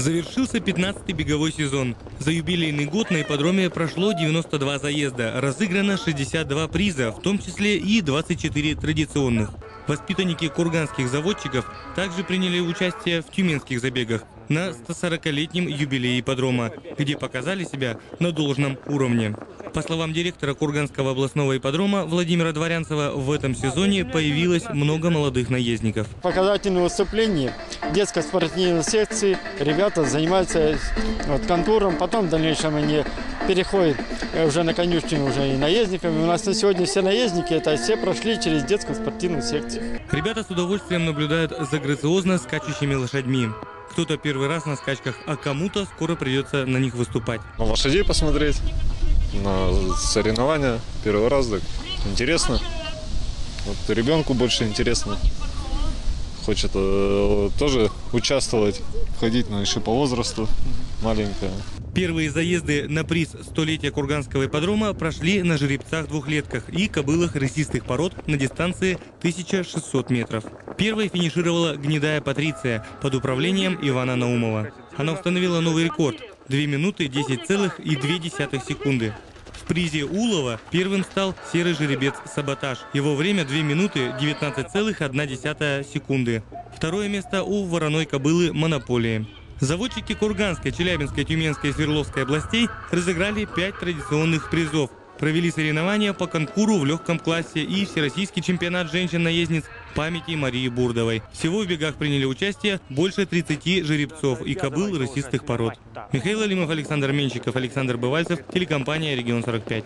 Завершился 15-й беговой сезон. За юбилейный год на ипподроме прошло 92 заезда, разыграно 62 приза, в том числе и 24 традиционных. Воспитанники курганских заводчиков также приняли участие в тюменских забегах на 140-летнем юбилее ипподрома, где показали себя на должном уровне. По словам директора Курганского областного ипподрома Владимира Дворянцева, в этом сезоне появилось много молодых наездников. показательное выступление детской спортивной секции. Ребята занимаются вот, контуром, потом в дальнейшем они переходят э, уже на конюшню уже и наездниками. У нас на сегодня все наездники, это все прошли через детскую спортивную секцию. Ребята с удовольствием наблюдают за грациозно скачущими лошадьми. Кто-то первый раз на скачках, а кому-то скоро придется на них выступать. на лошадей посмотреть, на соревнования первый раз, так интересно. Вот ребенку больше интересно. Хочет э, тоже участвовать, ходить, но еще по возрасту маленькая. Первые заезды на приз столетия Курганского ипподрома прошли на жеребцах-двухлетках и кобылах рысистых пород на дистанции 1600 метров. Первой финишировала гнедая Патриция под управлением Ивана Наумова. Она установила новый рекорд – 2 минуты 10,2 секунды. В призе Улова первым стал серый жеребец «Саботаж». Его время 2 минуты 19,1 секунды. Второе место у вороной кобылы «Монополии». Заводчики Курганской, Челябинской, Тюменской и Свердловской областей разыграли пять традиционных призов. Провели соревнования по конкуру в легком классе и Всероссийский чемпионат женщин-наездниц памяти Марии Бурдовой. Всего в бегах приняли участие больше 30 жеребцов и кобыл рысистых пород. Михаил Алимов, Александр Менщиков, Александр Бывальцев, телекомпания «Регион 45».